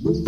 Pues